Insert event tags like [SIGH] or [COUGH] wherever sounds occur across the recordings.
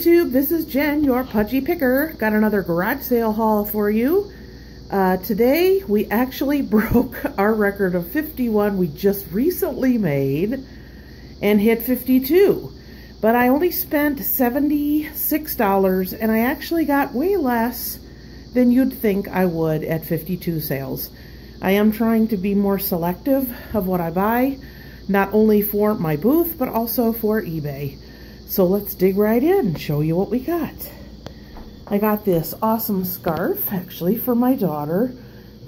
YouTube, this is Jen, your Pudgy Picker. Got another garage sale haul for you. Uh, today, we actually [LAUGHS] broke our record of 51 we just recently made and hit 52. But I only spent $76 and I actually got way less than you'd think I would at 52 sales. I am trying to be more selective of what I buy, not only for my booth, but also for eBay. So let's dig right in and show you what we got. I got this awesome scarf, actually, for my daughter.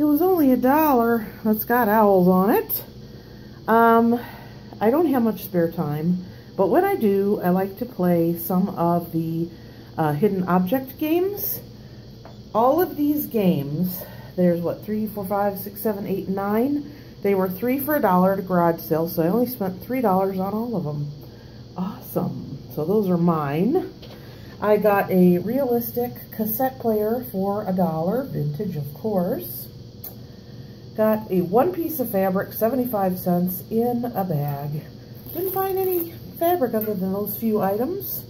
It was only a dollar. It's got owls on it. Um, I don't have much spare time, but when I do, I like to play some of the uh, hidden object games. All of these games, there's what, three, four, five, six, seven, eight, nine. They were three for a dollar at a garage sale, so I only spent three dollars on all of them. Awesome. So those are mine. I got a realistic cassette player for a dollar, vintage of course. Got a one piece of fabric, 75 cents, in a bag. Didn't find any fabric other than those few items.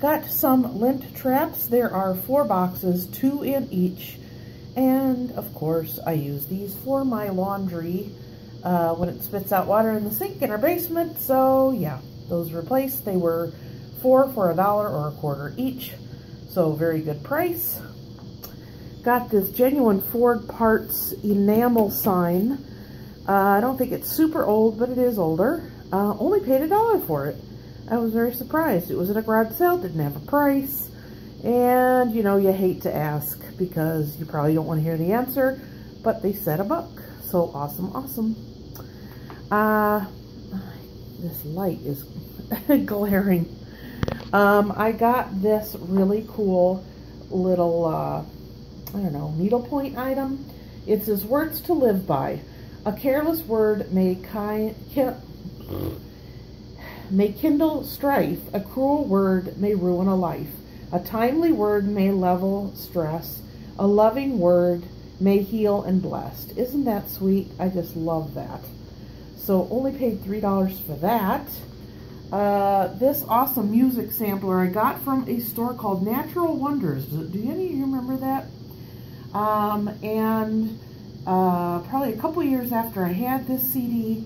Got some lint traps. There are four boxes, two in each. And of course, I use these for my laundry uh, when it spits out water in the sink in our basement. So yeah, those replaced. They were four for a dollar or a quarter each. So very good price. Got this genuine Ford Parts enamel sign. Uh, I don't think it's super old, but it is older. Uh, only paid a dollar for it. I was very surprised. It was at a garage sale, didn't have a price. And, you know, you hate to ask because you probably don't want to hear the answer, but they said a buck. So awesome, awesome. Uh, this light is [LAUGHS] glaring. Um, I got this really cool little, uh, I don't know, needlepoint item. It says words to live by. A careless word may kind, may kindle strife. A cruel word may ruin a life. A timely word may level stress. A loving word may heal and bless. Isn't that sweet? I just love that. So only paid $3 for that. Uh, this awesome music sampler I got from a store called Natural Wonders. Do, any of you remember that? Um, and uh, probably a couple years after I had this CD,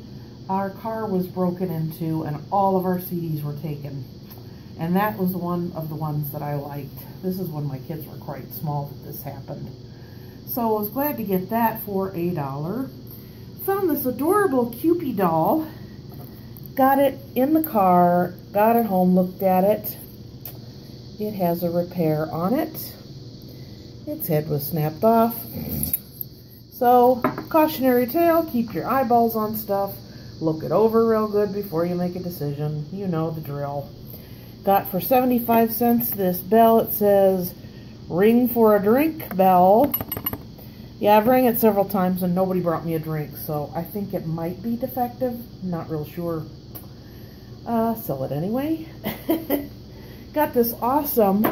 our car was broken into and all of our CDs were taken. And that was one of the ones that I liked. This is when my kids were quite small that this happened. So I was glad to get that for a dollar. Found this adorable Kewpie doll got it in the car, got it home, looked at it. It has a repair on it. Its head was snapped off. So, cautionary tale, keep your eyeballs on stuff. Look it over real good before you make a decision. You know the drill. Got for 75 cents this bell. It says, ring for a drink bell. Yeah, I've rang it several times and nobody brought me a drink, so I think it might be defective. Not real sure. Uh, sell it anyway. [LAUGHS] Got this awesome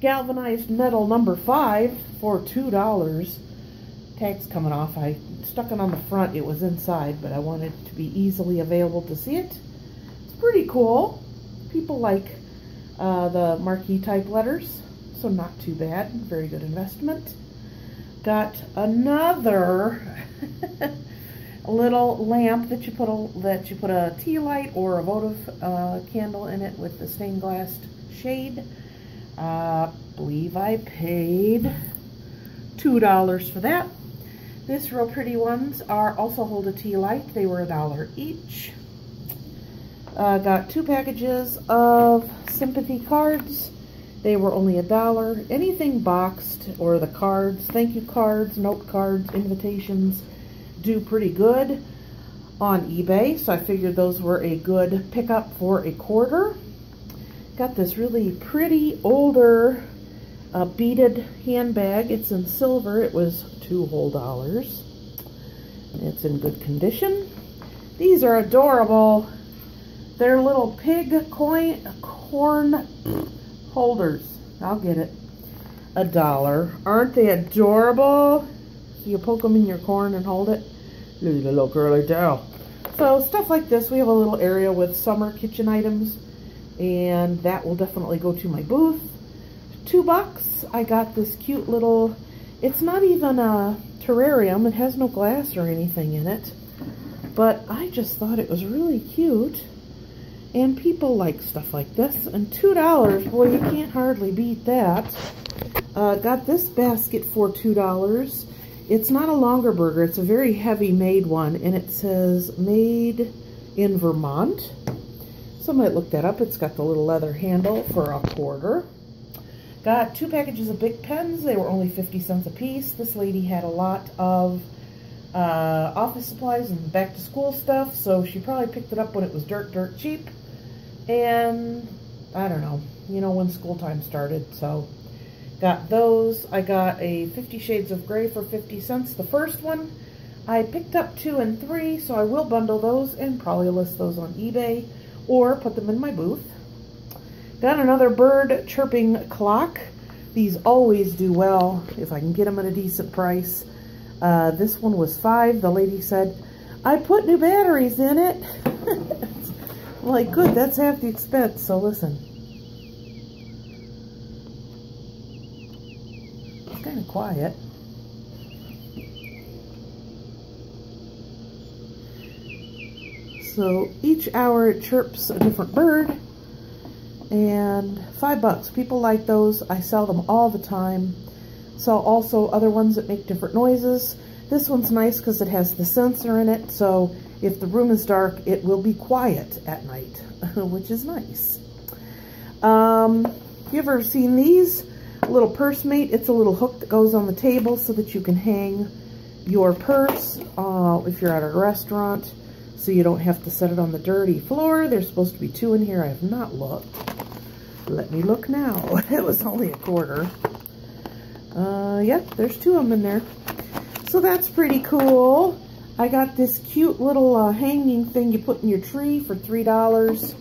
galvanized metal number five for $2. Tag's coming off. I stuck it on the front. It was inside, but I wanted it to be easily available to see it. It's pretty cool. People like uh, the marquee type letters, so not too bad. Very good investment. Got another [LAUGHS] little lamp that you put a that you put a tea light or a votive uh, candle in it with the stained glass shade. Uh, believe I paid two dollars for that. This real pretty ones are also hold a tea light. They were a dollar each. Uh, got two packages of sympathy cards. They were only a dollar. Anything boxed or the cards, thank you cards, note cards, invitations, do pretty good on eBay, so I figured those were a good pickup for a quarter. Got this really pretty older uh, beaded handbag. It's in silver. It was two whole dollars. It's in good condition. These are adorable. They're little pig coin corn holders. I'll get it. A dollar. Aren't they adorable? You poke them in your corn and hold it. Look little girly doll. So stuff like this. We have a little area with summer kitchen items. And that will definitely go to my booth. Two bucks, I got this cute little, it's not even a terrarium. It has no glass or anything in it. But I just thought it was really cute. And people like stuff like this. And $2, boy, you can't hardly beat that. Uh, got this basket for $2. It's not a Longaberger. It's a very heavy made one. And it says made in Vermont. So I might look that up. It's got the little leather handle for a quarter. Got two packages of Bic pens. They were only 50 cents a piece. This lady had a lot of uh, office supplies and back to school stuff, so she probably picked it up when it was dirt, dirt cheap. And I don't know, you know, when school time started, so got those. I got a Fifty Shades of Grey for 50 cents, the first one. I picked up two and three, so I will bundle those and probably list those on eBay or put them in my booth. Got another bird chirping clock. These always do well if I can get them at a decent price. Uh, this one was five. The lady said, I put new batteries in it. [LAUGHS] [LAUGHS] Like, good, that's half the expense. So listen. It's kind of quiet. So each hour it chirps a different bird and five bucks. People like those. I sell them all the time. Sell also other ones that make different noises. This one's nice because it has the sensor in it, so if the room is dark, it will be quiet at night, [LAUGHS] which is nice. Um, you ever seen these? A little purse mate. It's a little hook that goes on the table so that you can hang your purse uh, if you're at a restaurant so you don't have to set it on the dirty floor. There's supposed to be two in here. I have not looked. Let me look now. [LAUGHS] it was only a quarter. Uh, yep, there's two of them in there. So that's pretty cool. I got this cute little uh, hanging thing you put in your tree for $3.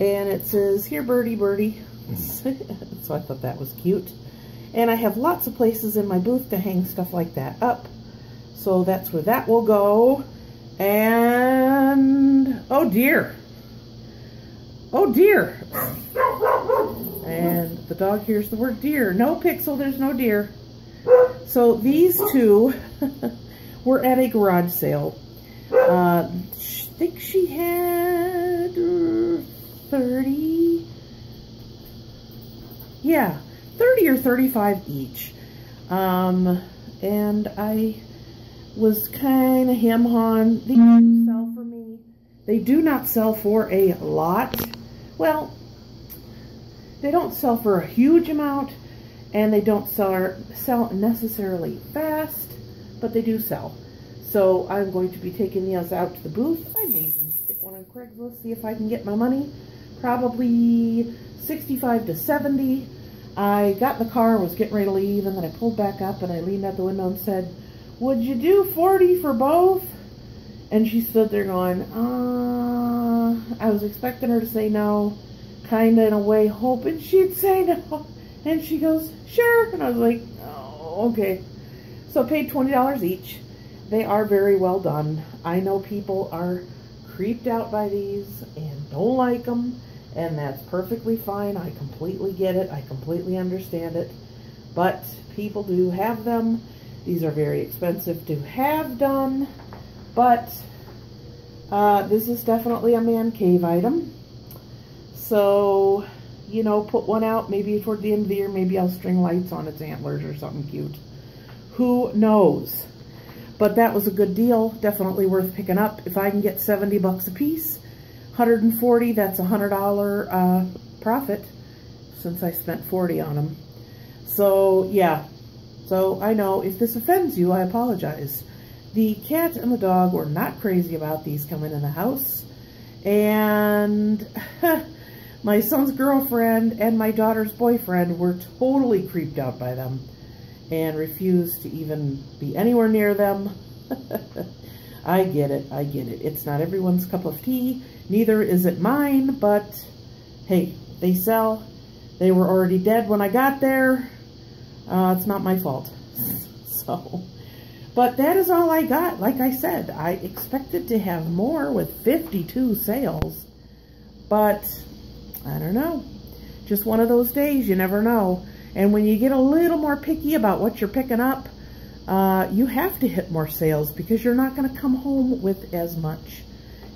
And it says, here, birdie, birdie. [LAUGHS] so I thought that was cute. And I have lots of places in my booth to hang stuff like that up. So that's where that will go. And, oh dear. Oh dear. And the dog hears the word deer. No, Pixel, there's no deer. So these two [LAUGHS] were at a garage sale. Uh, I think she had 30. Yeah, 30 or 35 each. Um, and I was kind of hem-hawing. They do sell for me. They do not sell for a lot. Well, they don't sell for a huge amount and they don't sell, sell necessarily fast, but they do sell. So I'm going to be taking these out to the booth. I may even stick one on Craigslist, see if I can get my money. Probably 65 to 70. I got in the car was getting ready to leave, and then I pulled back up and I leaned out the window and said, would you do 40 for both? And she stood there going, uh, I was expecting her to say no kind of in a way hoping she'd say no. And she goes, sure. And I was like, oh, okay. So paid $20 each. They are very well done. I know people are creeped out by these and don't like them. And that's perfectly fine. I completely get it. I completely understand it. But people do have them. These are very expensive to have done. But uh, this is definitely a man cave item. So, you know, put one out maybe toward the end of the year. Maybe I'll string lights on its antlers or something cute. Who knows? But that was a good deal. Definitely worth picking up. If I can get 70 bucks a piece, 140, that's a $100 uh, profit since I spent 40 on them. So, yeah. So, I know if this offends you, I apologize. The cat and the dog were not crazy about these coming in the house. And [LAUGHS] My son's girlfriend and my daughter's boyfriend were totally creeped out by them and refuse to even be anywhere near them. [LAUGHS] I get it. I get it. It's not everyone's cup of tea. Neither is it mine, but hey, they sell. They were already dead when I got there. Uh, it's not my fault. [LAUGHS] so, but that is all I got. Like I said, I expected to have more with 52 sales, but I don't know. Just one of those days, you never know. And when you get a little more picky about what you're picking up, uh, you have to hit more sales because you're not going to come home with as much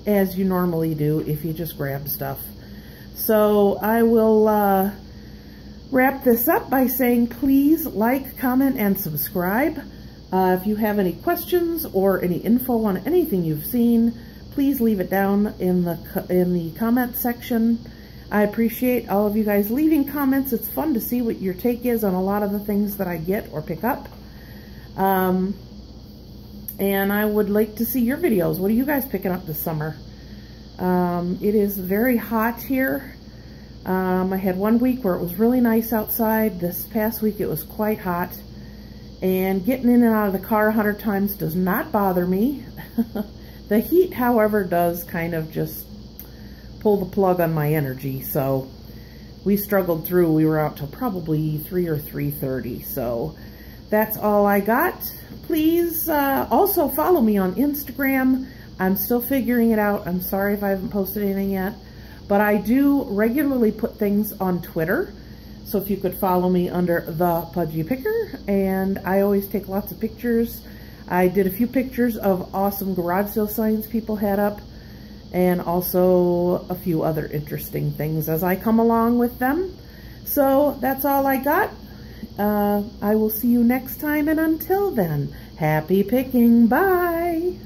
as you normally do if you just grab stuff. So I will uh, wrap this up by saying please like, comment, and subscribe. Uh, if you have any questions or any info on anything you've seen, please leave it down in the in the comment section. I appreciate all of you guys leaving comments. It's fun to see what your take is on a lot of the things that I get or pick up. Um, and I would like to see your videos. What are you guys picking up this summer? Um, it is very hot here. Um, I had one week where it was really nice outside. This past week it was quite hot. And getting in and out of the car a hundred times does not bother me. [LAUGHS] the heat, however, does kind of just pull the plug on my energy. So we struggled through. We were out till probably 3 or 3.30. So that's all I got. Please uh, also follow me on Instagram. I'm still figuring it out. I'm sorry if I haven't posted anything yet. But I do regularly put things on Twitter. So if you could follow me under The Pudgy Picker. And I always take lots of pictures. I did a few pictures of awesome garage sale signs people had up. And also a few other interesting things as I come along with them. So that's all I got. Uh, I will see you next time. And until then, happy picking. Bye.